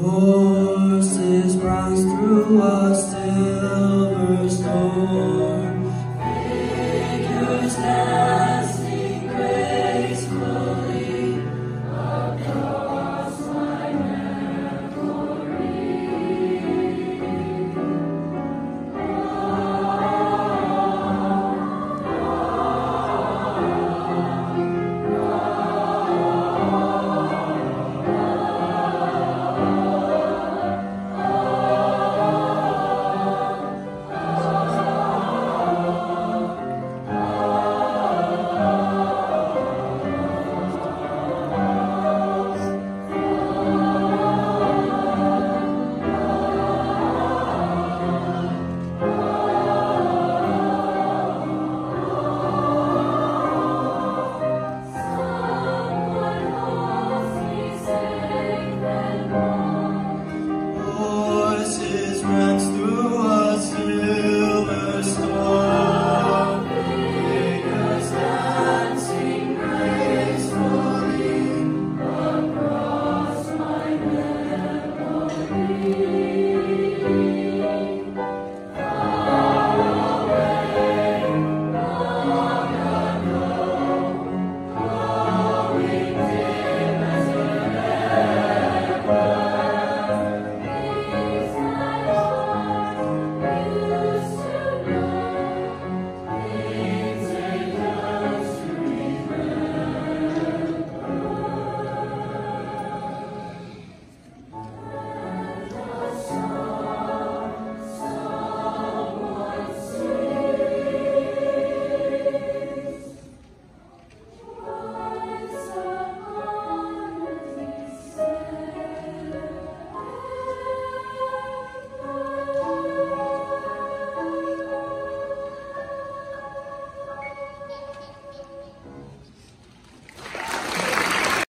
Horses pranced through a silver storm. Figures